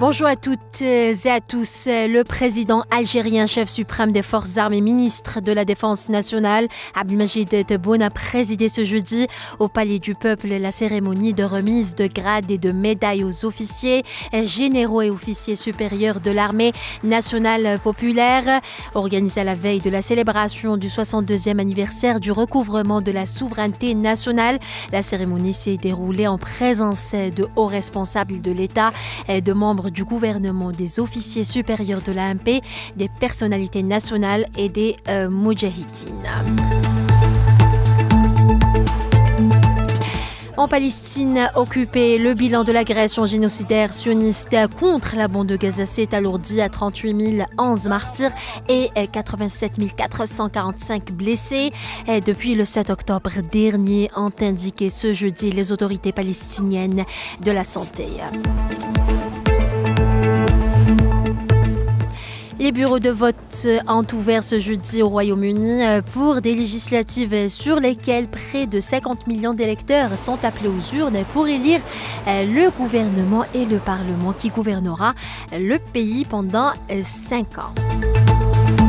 Bonjour à toutes et à tous. Le président algérien, chef suprême des forces armées, ministre de la Défense nationale, Abdelmajid Tebboune, a présidé ce jeudi au Palais du Peuple la cérémonie de remise de grades et de médailles aux officiers, généraux et officiers supérieurs de l'armée nationale populaire. Organisée à la veille de la célébration du 62e anniversaire du recouvrement de la souveraineté nationale, la cérémonie s'est déroulée en présence de hauts responsables de l'État et de membres du gouvernement, des officiers supérieurs de l'AMP, des personnalités nationales et des euh, En Palestine occupée, le bilan de l'agression génocidaire sioniste contre la bande de Gaza s'est alourdi à 38 011 martyrs et 87 445 blessés. depuis le 7 octobre dernier, ont indiqué ce jeudi les autorités palestiniennes de la santé. Les bureaux de vote ont ouvert ce jeudi au Royaume-Uni euh, pour des législatives sur lesquelles près de 50 millions d'électeurs sont appelés aux urnes pour élire euh, le gouvernement et le Parlement qui gouvernera le pays pendant 5 euh, ans.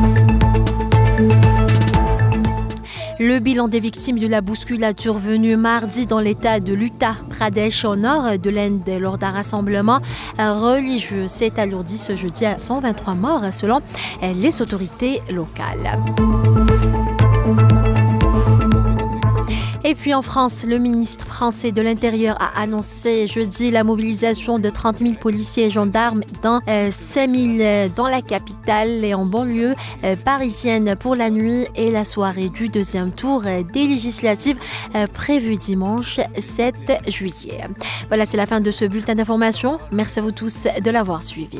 Le bilan des victimes de la bousculade survenue mardi dans l'état de l'Utah Pradesh au nord de l'Inde lors d'un rassemblement religieux s'est alourdi ce jeudi à 123 morts selon les autorités locales. Et puis en France, le ministre français de l'Intérieur a annoncé jeudi la mobilisation de 30 000 policiers et gendarmes dans 5 euh, 000 euh, dans la capitale et en banlieue euh, parisienne pour la nuit et la soirée du deuxième tour des législatives prévues dimanche 7 juillet. Voilà, c'est la fin de ce bulletin d'information. Merci à vous tous de l'avoir suivi.